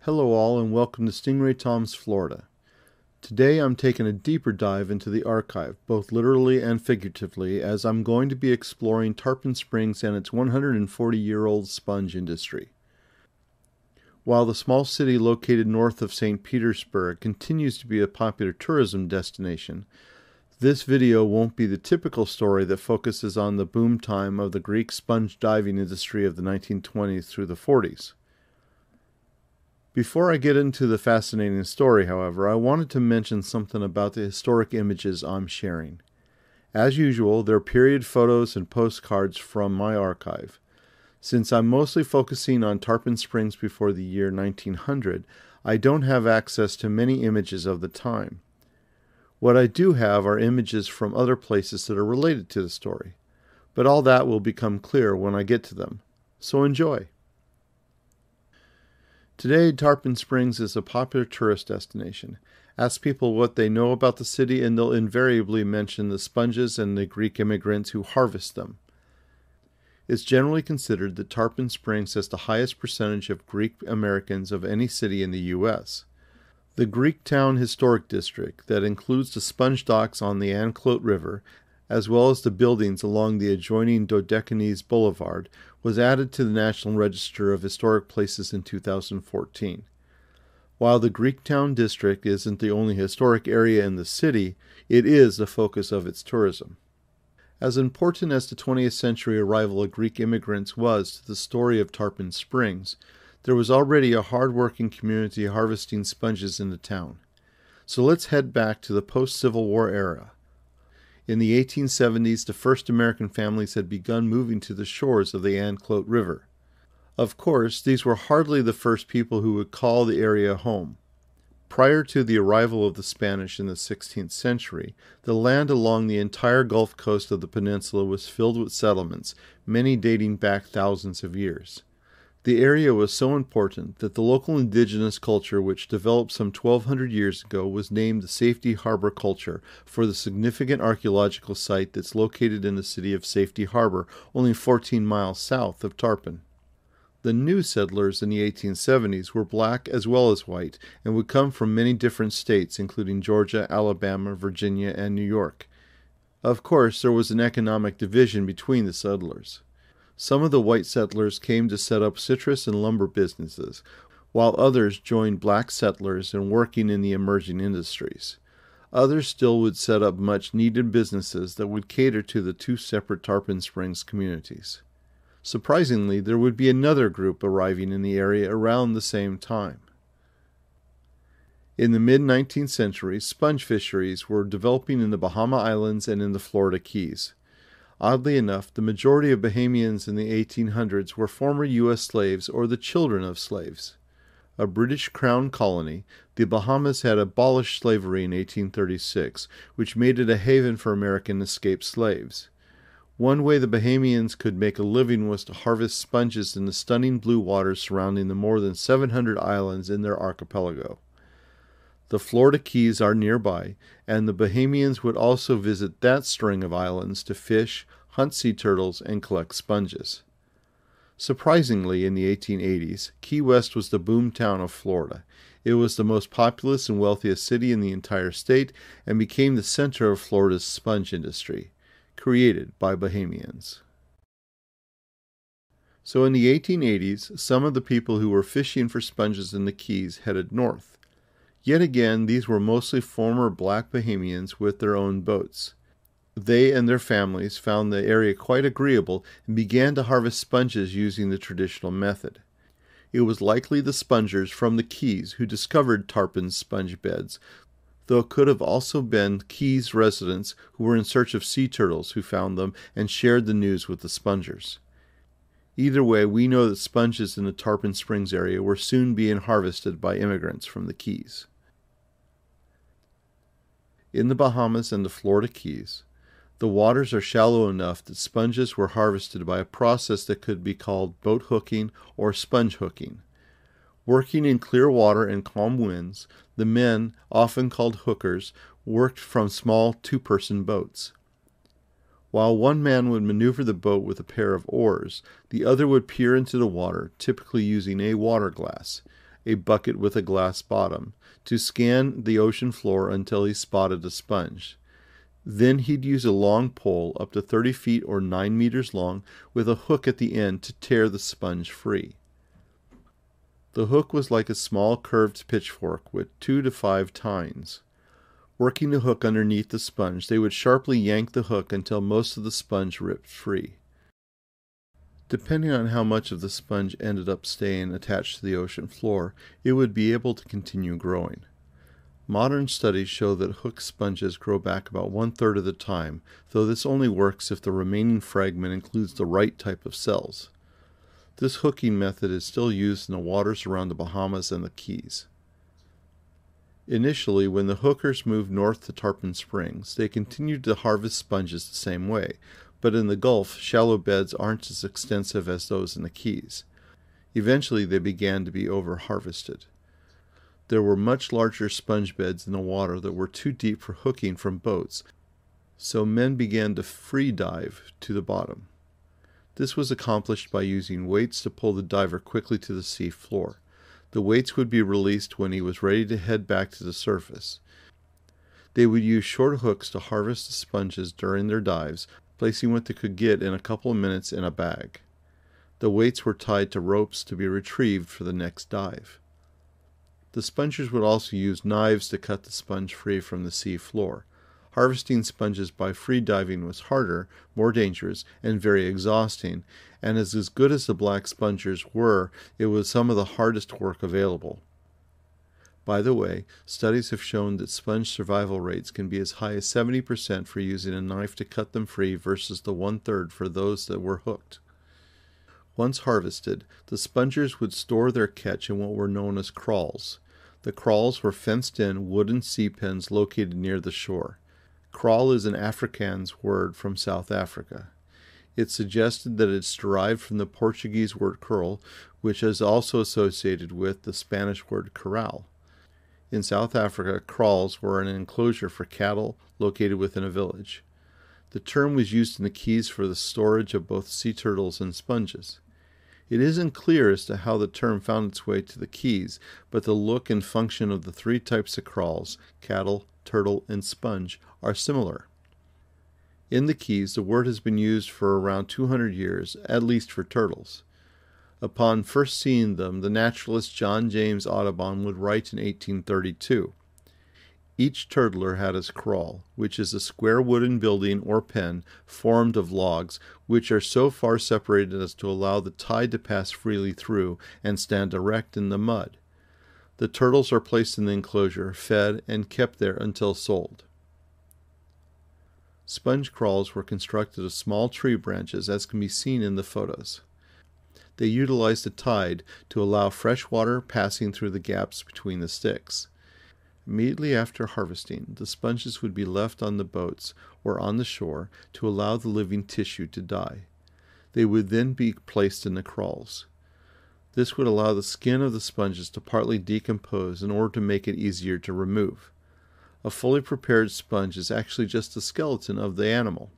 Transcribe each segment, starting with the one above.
Hello, all, and welcome to Stingray Tom's Florida. Today I'm taking a deeper dive into the archive, both literally and figuratively, as I'm going to be exploring Tarpon Springs and its 140 year old sponge industry. While the small city located north of St. Petersburg continues to be a popular tourism destination, this video won't be the typical story that focuses on the boom time of the Greek sponge diving industry of the 1920s through the 40s. Before I get into the fascinating story, however, I wanted to mention something about the historic images I'm sharing. As usual, they're period photos and postcards from my archive. Since I'm mostly focusing on Tarpon Springs before the year 1900, I don't have access to many images of the time. What I do have are images from other places that are related to the story, but all that will become clear when I get to them. So enjoy! Today, Tarpon Springs is a popular tourist destination. Ask people what they know about the city, and they'll invariably mention the sponges and the Greek immigrants who harvest them. It's generally considered that Tarpon Springs has the highest percentage of Greek Americans of any city in the U.S. The Greektown Historic District, that includes the sponge docks on the Anclote River, as well as the buildings along the adjoining Dodecanese Boulevard, was added to the National Register of Historic Places in 2014. While the Greektown district isn't the only historic area in the city, it is the focus of its tourism. As important as the 20th century arrival of Greek immigrants was to the story of Tarpon Springs, there was already a hard-working community harvesting sponges in the town. So let's head back to the post-Civil War era. In the 1870s, the first American families had begun moving to the shores of the Anclote River. Of course, these were hardly the first people who would call the area home. Prior to the arrival of the Spanish in the 16th century, the land along the entire Gulf Coast of the peninsula was filled with settlements, many dating back thousands of years. The area was so important that the local indigenous culture, which developed some 1200 years ago, was named the Safety Harbor Culture for the significant archaeological site that's located in the city of Safety Harbor, only 14 miles south of Tarpon. The new settlers in the 1870s were black as well as white and would come from many different states, including Georgia, Alabama, Virginia, and New York. Of course, there was an economic division between the settlers. Some of the white settlers came to set up citrus and lumber businesses, while others joined black settlers in working in the emerging industries. Others still would set up much needed businesses that would cater to the two separate Tarpon Springs communities. Surprisingly, there would be another group arriving in the area around the same time. In the mid 19th century, sponge fisheries were developing in the Bahama Islands and in the Florida Keys. Oddly enough, the majority of Bahamians in the 1800s were former U.S. slaves or the children of slaves. A British crown colony, the Bahamas had abolished slavery in 1836, which made it a haven for American escaped slaves. One way the Bahamians could make a living was to harvest sponges in the stunning blue waters surrounding the more than 700 islands in their archipelago. The Florida Keys are nearby, and the Bahamians would also visit that string of islands to fish, hunt sea turtles, and collect sponges. Surprisingly, in the 1880s, Key West was the boom town of Florida. It was the most populous and wealthiest city in the entire state and became the center of Florida's sponge industry, created by Bahamians. So in the 1880s, some of the people who were fishing for sponges in the Keys headed north. Yet again, these were mostly former black Bahamians with their own boats. They and their families found the area quite agreeable and began to harvest sponges using the traditional method. It was likely the spongers from the Keys who discovered Tarpon's sponge beds, though it could have also been Keys residents who were in search of sea turtles who found them and shared the news with the spongers. Either way, we know that sponges in the Tarpon Springs area were soon being harvested by immigrants from the Keys. In the Bahamas and the Florida Keys, the waters are shallow enough that sponges were harvested by a process that could be called boat hooking or sponge hooking. Working in clear water and calm winds, the men, often called hookers, worked from small two person boats. While one man would maneuver the boat with a pair of oars, the other would peer into the water, typically using a water glass, a bucket with a glass bottom, to scan the ocean floor until he spotted a sponge. Then he'd use a long pole up to 30 feet or 9 meters long with a hook at the end to tear the sponge free. The hook was like a small curved pitchfork with two to five tines. Working the hook underneath the sponge, they would sharply yank the hook until most of the sponge ripped free. Depending on how much of the sponge ended up staying attached to the ocean floor, it would be able to continue growing. Modern studies show that hook sponges grow back about one third of the time, though this only works if the remaining fragment includes the right type of cells. This hooking method is still used in the waters around the Bahamas and the Keys. Initially, when the hookers moved north to Tarpon Springs, they continued to harvest sponges the same way, but in the Gulf, shallow beds aren't as extensive as those in the Keys. Eventually, they began to be over harvested. There were much larger sponge beds in the water that were too deep for hooking from boats, so men began to free dive to the bottom. This was accomplished by using weights to pull the diver quickly to the sea floor. The weights would be released when he was ready to head back to the surface. They would use short hooks to harvest the sponges during their dives, placing what they could get in a couple of minutes in a bag. The weights were tied to ropes to be retrieved for the next dive. The spongers would also use knives to cut the sponge free from the sea floor. Harvesting sponges by free diving was harder, more dangerous, and very exhausting, and as, good as the black spongers were, it was some of the hardest work available. By the way, studies have shown that sponge survival rates can be as high as 70% for using a knife to cut them free versus the one third for those that were hooked. Once harvested, the spongers would store their catch in what were known as crawls. The crawls were fenced in wooden sea pens located near the shore. Kraal is an Afrikaans word from South Africa. It suggested that it's derived from the Portuguese word curral, which is also associated with the Spanish word corral. In South Africa, kraals were an enclosure for cattle located within a village. The term was used in the Keys for the storage of both sea turtles and sponges. It isn't clear as to how the term found its way to the Keys, but the look and function of the three types of kraals cattle, turtle, and sponge are similar. In the Keys, the word has been used for around 200 years, at least for turtles. Upon first seeing them, the naturalist John James Audubon would write in 1832 each turtler had his kraal, which is a square wooden building or pen formed of logs, which are so far separated as to allow the tide to pass freely through and stand erect in the mud. The turtles are placed in the enclosure, fed, and kept there until sold. Sponge crawls were constructed of small tree branches, as can be seen in the photos. They utilized the tide to allow fresh water passing through the gaps between the sticks. Immediately after harvesting, the sponges would be left on the boats or on the shore to allow the living tissue to die. They would then be placed in the kraals. This would allow the skin of the sponges to partly decompose in order to make it easier to remove. A fully prepared sponge is actually just the skeleton of the animal.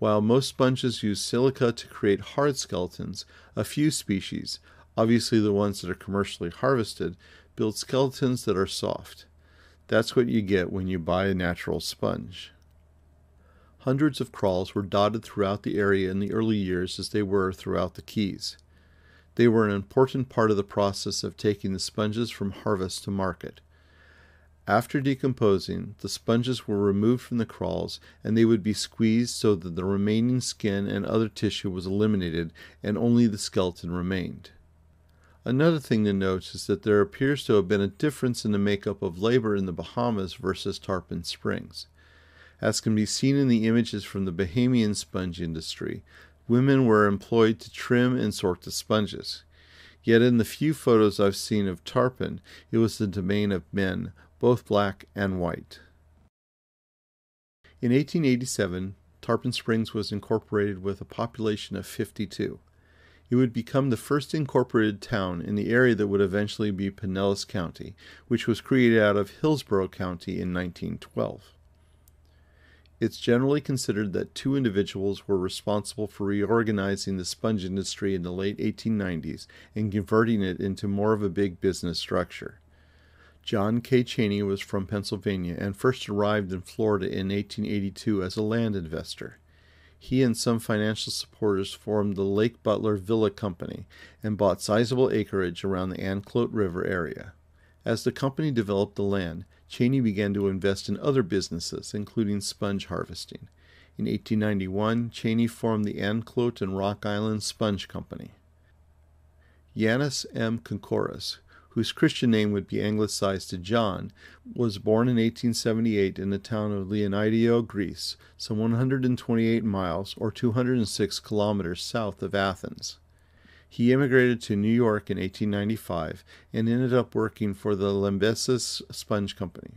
While most sponges use silica to create hard skeletons, a few species, obviously the ones that are commercially harvested, build skeletons that are soft. That's what you get when you buy a natural sponge. Hundreds of kraals were dotted throughout the area in the early years as they were throughout the Keys. They were an important part of the process of taking the sponges from harvest to market. After decomposing, the sponges were removed from the crawls and they would be squeezed so that the remaining skin and other tissue was eliminated and only the skeleton remained. Another thing to note is that there appears to have been a difference in the makeup of labor in the Bahamas versus Tarpon Springs. As can be seen in the images from the Bahamian sponge industry, women were employed to trim and sort the sponges. Yet in the few photos I've seen of Tarpon, it was the domain of men, both black and white. In 1887, Tarpon Springs was incorporated with a population of 52. It would become the first incorporated town in the area that would eventually be Pinellas County, which was created out of Hillsborough County in 1912. It's generally considered that two individuals were responsible for reorganizing the sponge industry in the late 1890s and converting it into more of a big business structure. John K. Cheney was from Pennsylvania and first arrived in Florida in 1882 as a land investor. He and some financial supporters formed the Lake Butler Villa Company and bought sizable acreage around the Anclote River area. As the company developed the land, Cheney began to invest in other businesses, including sponge harvesting. In 1891, Cheney formed the Anclote and Rock Island Sponge Company. Yanis M. Koukouras, whose Christian name would be anglicized to John, was born in 1878 in the town of Leonidio, Greece, some 128 miles or 206 kilometers south of Athens. He immigrated to New York in 1895 and ended up working for the Lambesis Sponge Company.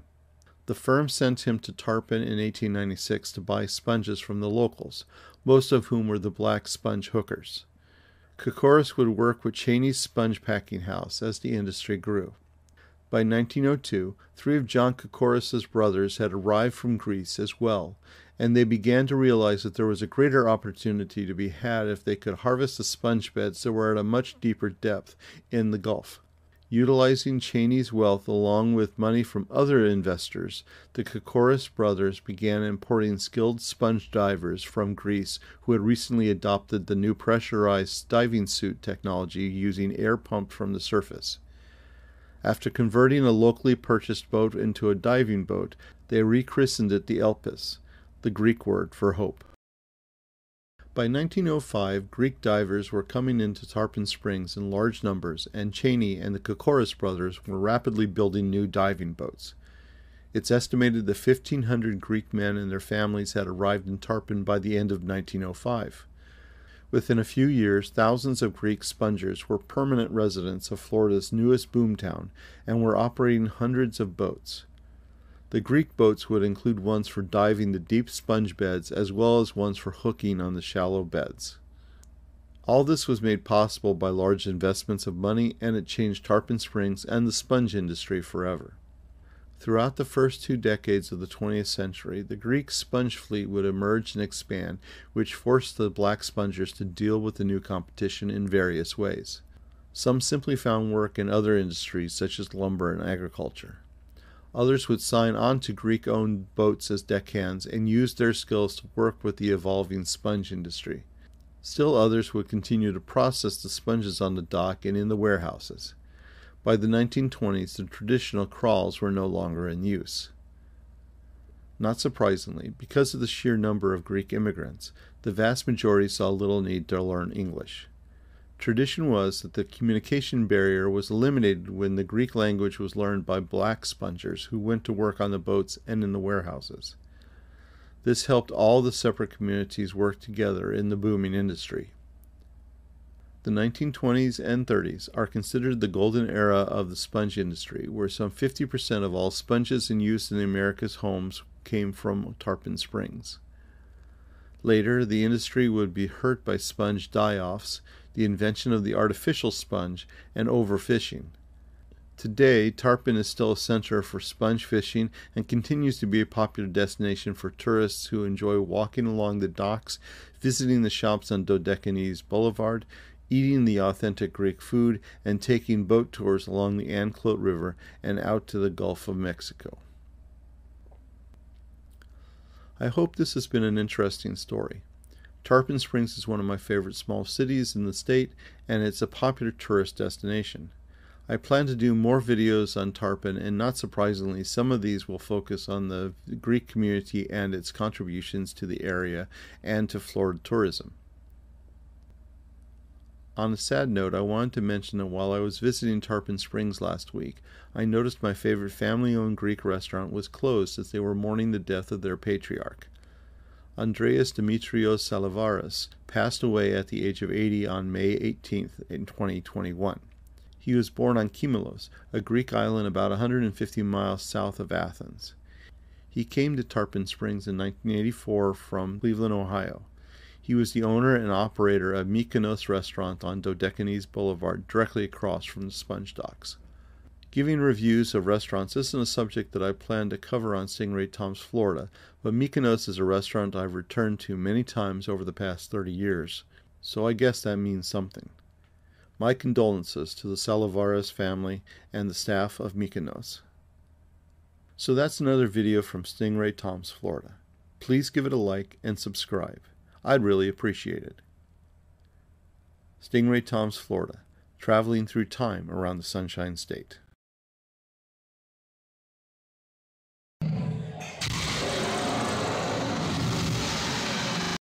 The firm sent him to Tarpon in 1896 to buy sponges from the locals, most of whom were the black sponge hookers. Koukouras would work with Cheney's sponge packing house as the industry grew. By 1902, three of John Kokoris's brothers had arrived from Greece as well, and they began to realize that there was a greater opportunity to be had if they could harvest the sponge beds that were at a much deeper depth in the Gulf. Utilizing Cheney's wealth along with money from other investors, the Koukouras brothers began importing skilled sponge divers from Greece who had recently adopted the new pressurized diving suit technology using air pumped from the surface. After converting a locally purchased boat into a diving boat, they rechristened it the Elpis the Greek word for hope. By 1905, Greek divers were coming into Tarpon Springs in large numbers, and Cheney and the Kokoris brothers were rapidly building new diving boats. It's estimated that 1,500 Greek men and their families had arrived in Tarpon by the end of 1905. Within a few years, thousands of Greek spongers were permanent residents of Florida's newest boomtown and were operating hundreds of boats. The Greek boats would include ones for diving the deep sponge beds as well as ones for hooking on the shallow beds. All this was made possible by large investments of money, and it changed Tarpon Springs and the sponge industry forever. Throughout the first two decades of the 20th century, the Greek sponge fleet would emerge and expand, which forced the black spongers to deal with the new competition in various ways. Some simply found work in other industries, such as lumber and agriculture. Others would sign on to Greek owned boats as deckhands and use their skills to work with the evolving sponge industry. Still others would continue to process the sponges on the dock and in the warehouses. By the 1920s, the traditional crawls were no longer in use. Not surprisingly, because of the sheer number of Greek immigrants, the vast majority saw little need to learn English. Tradition was that the communication barrier was eliminated when the Greek language was learned by black spongers who went to work on the boats and in the warehouses. This helped all the separate communities work together in the booming industry. The 1920s and 30s are considered the golden era of the sponge industry, where some 50% of all sponges in use in America's homes came from Tarpon Springs. Later, the industry would be hurt by sponge die offs the invention of the artificial sponge, and overfishing. Today, Tarpon is still a center for sponge fishing and continues to be a popular destination for tourists who enjoy walking along the docks, visiting the shops on Dodecanese Boulevard, eating the authentic Greek food, and taking boat tours along the Anclote River and out to the Gulf of Mexico. I hope this has been an interesting story. Tarpon Springs is one of my favorite small cities in the state, and it's a popular tourist destination. I plan to do more videos on Tarpon, and not surprisingly, some of these will focus on the Greek community and its contributions to the area and to Florida tourism. On a sad note, I wanted to mention that while I was visiting Tarpon Springs last week, I noticed my favorite family owned Greek restaurant was closed as they were mourning the death of their patriarch. Andreas Dimitrios Salivaris passed away at the age of 80 on May 18 in 2021. He was born on Kimolos, a Greek island about 150 miles south of Athens. He came to Tarpon Springs in 1984 from Cleveland, Ohio. He was the owner and operator of Mykonos Restaurant on Dodecanese Boulevard, directly across from the Sponge Docks. Giving reviews of restaurants isn't a subject that I plan to cover on Stingray Tom's Florida, but Mykonos is a restaurant I've returned to many times over the past 30 years, so I guess that means something. My condolences to the Salivares family and the staff of Mykonos. So that's another video from Stingray Tom's Florida. Please give it a like and subscribe. I'd really appreciate it. Stingray Tom's Florida, traveling through time around the Sunshine State.